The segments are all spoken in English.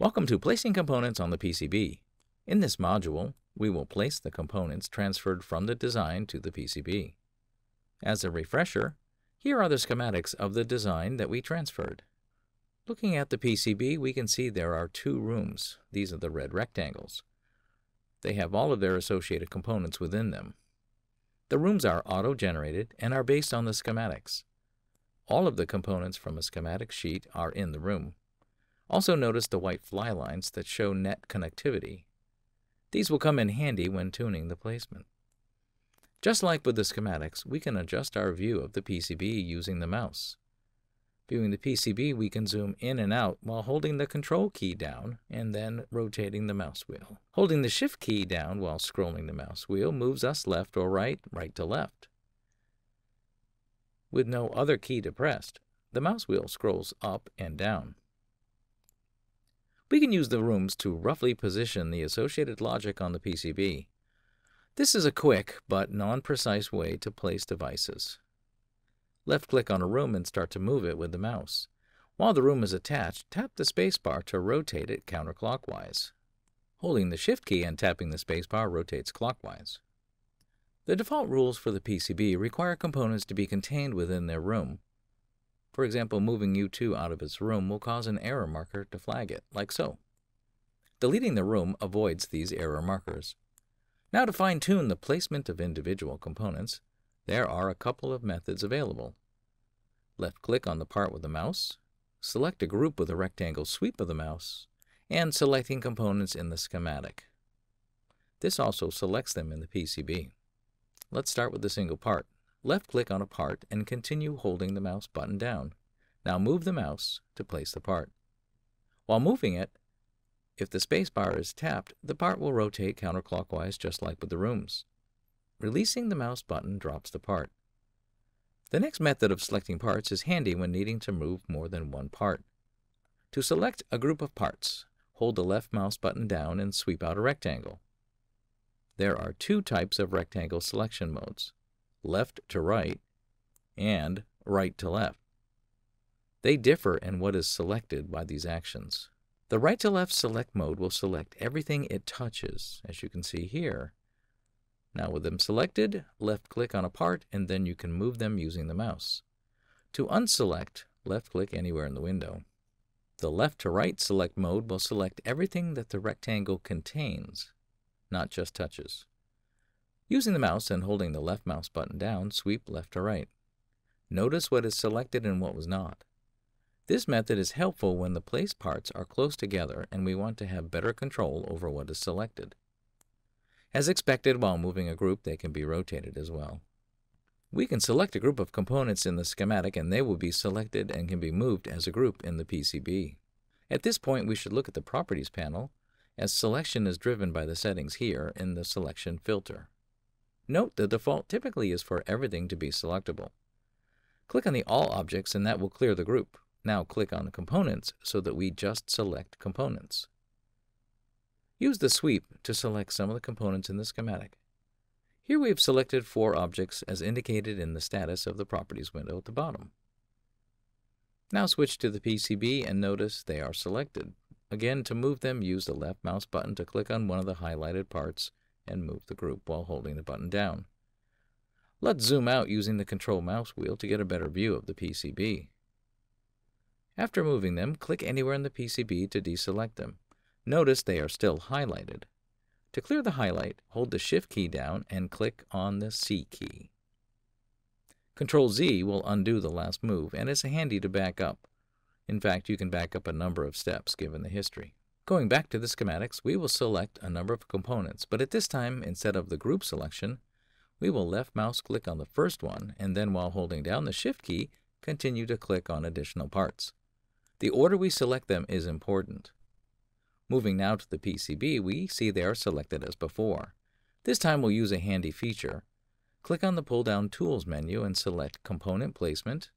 Welcome to Placing Components on the PCB. In this module, we will place the components transferred from the design to the PCB. As a refresher, here are the schematics of the design that we transferred. Looking at the PCB, we can see there are two rooms. These are the red rectangles. They have all of their associated components within them. The rooms are auto-generated and are based on the schematics. All of the components from a schematic sheet are in the room. Also notice the white fly lines that show net connectivity. These will come in handy when tuning the placement. Just like with the schematics, we can adjust our view of the PCB using the mouse. Viewing the PCB, we can zoom in and out while holding the control key down and then rotating the mouse wheel. Holding the shift key down while scrolling the mouse wheel moves us left or right, right to left. With no other key depressed, the mouse wheel scrolls up and down. We can use the rooms to roughly position the associated logic on the PCB. This is a quick but non-precise way to place devices. Left-click on a room and start to move it with the mouse. While the room is attached, tap the spacebar to rotate it counterclockwise. Holding the Shift key and tapping the spacebar rotates clockwise. The default rules for the PCB require components to be contained within their room, for example, moving U2 out of its room will cause an error marker to flag it, like so. Deleting the room avoids these error markers. Now to fine-tune the placement of individual components, there are a couple of methods available. Left-click on the part with the mouse, select a group with a rectangle sweep of the mouse, and selecting components in the schematic. This also selects them in the PCB. Let's start with the single part. Left-click on a part and continue holding the mouse button down. Now move the mouse to place the part. While moving it, if the spacebar is tapped, the part will rotate counterclockwise just like with the rooms. Releasing the mouse button drops the part. The next method of selecting parts is handy when needing to move more than one part. To select a group of parts, hold the left mouse button down and sweep out a rectangle. There are two types of rectangle selection modes left to right, and right to left. They differ in what is selected by these actions. The right to left select mode will select everything it touches, as you can see here. Now with them selected, left click on a part and then you can move them using the mouse. To unselect, left click anywhere in the window. The left to right select mode will select everything that the rectangle contains, not just touches. Using the mouse and holding the left mouse button down, sweep left to right. Notice what is selected and what was not. This method is helpful when the place parts are close together and we want to have better control over what is selected. As expected, while moving a group, they can be rotated as well. We can select a group of components in the schematic and they will be selected and can be moved as a group in the PCB. At this point, we should look at the Properties panel, as selection is driven by the settings here in the Selection filter. Note the default typically is for everything to be selectable. Click on the All Objects and that will clear the group. Now click on the Components so that we just select Components. Use the sweep to select some of the components in the schematic. Here we have selected four objects as indicated in the status of the Properties window at the bottom. Now switch to the PCB and notice they are selected. Again, to move them, use the left mouse button to click on one of the highlighted parts and move the group while holding the button down. Let's zoom out using the control mouse wheel to get a better view of the PCB. After moving them, click anywhere in the PCB to deselect them. Notice they are still highlighted. To clear the highlight, hold the Shift key down and click on the C key. Control Z will undo the last move and is handy to back up. In fact, you can back up a number of steps given the history. Going back to the schematics, we will select a number of components, but at this time, instead of the group selection, we will left mouse click on the first one, and then while holding down the Shift key, continue to click on additional parts. The order we select them is important. Moving now to the PCB, we see they are selected as before. This time we'll use a handy feature. Click on the pull-down Tools menu and select Component Placement,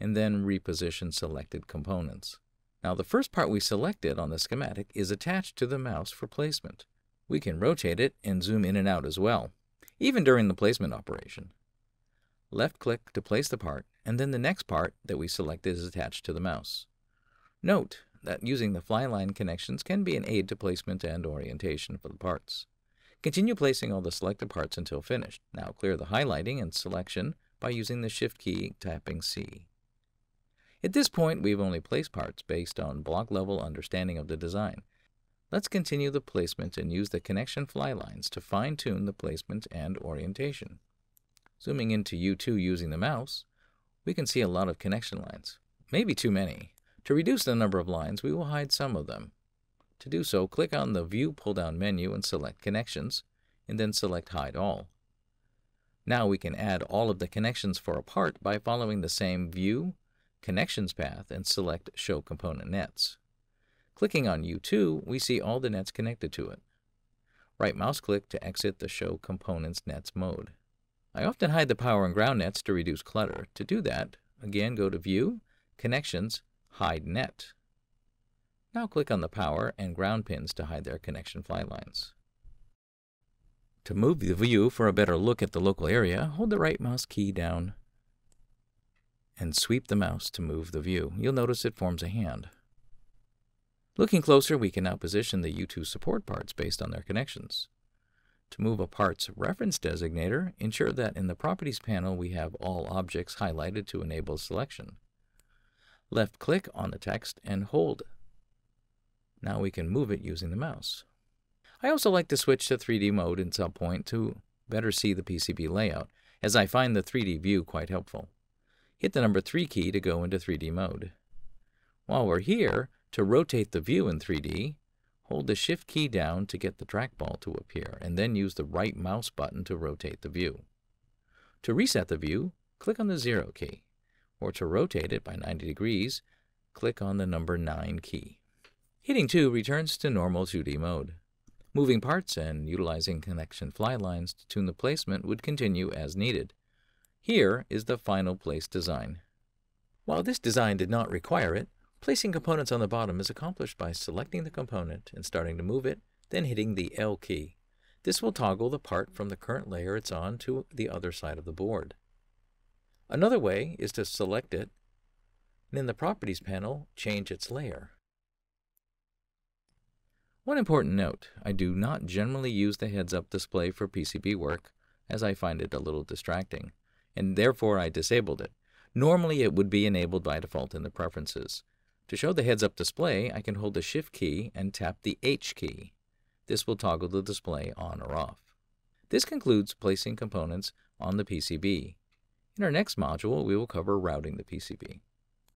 and then reposition selected components. Now the first part we selected on the schematic is attached to the mouse for placement. We can rotate it and zoom in and out as well, even during the placement operation. Left-click to place the part, and then the next part that we selected is attached to the mouse. Note that using the flyline connections can be an aid to placement and orientation for the parts. Continue placing all the selected parts until finished. Now clear the highlighting and selection by using the Shift key tapping C. At this point, we've only placed parts based on block level understanding of the design. Let's continue the placement and use the connection fly lines to fine-tune the placement and orientation. Zooming into U2 using the mouse, we can see a lot of connection lines, maybe too many. To reduce the number of lines, we will hide some of them. To do so, click on the View pull-down menu and select Connections, and then select Hide All. Now we can add all of the connections for a part by following the same View, Connections path and select Show Component Nets. Clicking on U2, we see all the nets connected to it. Right mouse click to exit the Show Components Nets mode. I often hide the power and ground nets to reduce clutter. To do that, again go to View, Connections, Hide Net. Now click on the power and ground pins to hide their connection fly lines. To move the view for a better look at the local area, hold the right mouse key down and sweep the mouse to move the view. You'll notice it forms a hand. Looking closer, we can now position the U2 support parts based on their connections. To move a part's reference designator, ensure that in the Properties panel we have all objects highlighted to enable selection. Left-click on the text and hold. Now we can move it using the mouse. I also like to switch to 3D mode in some point to better see the PCB layout, as I find the 3D view quite helpful. Hit the number 3 key to go into 3D mode. While we're here, to rotate the view in 3D, hold the Shift key down to get the trackball to appear, and then use the right mouse button to rotate the view. To reset the view, click on the 0 key, or to rotate it by 90 degrees, click on the number 9 key. Hitting 2 returns to normal 2D mode. Moving parts and utilizing connection fly lines to tune the placement would continue as needed. Here is the final place design. While this design did not require it, placing components on the bottom is accomplished by selecting the component and starting to move it, then hitting the L key. This will toggle the part from the current layer it's on to the other side of the board. Another way is to select it, and in the Properties panel, change its layer. One important note, I do not generally use the heads-up display for PCB work, as I find it a little distracting and therefore I disabled it. Normally it would be enabled by default in the preferences. To show the heads-up display, I can hold the Shift key and tap the H key. This will toggle the display on or off. This concludes placing components on the PCB. In our next module, we will cover routing the PCB.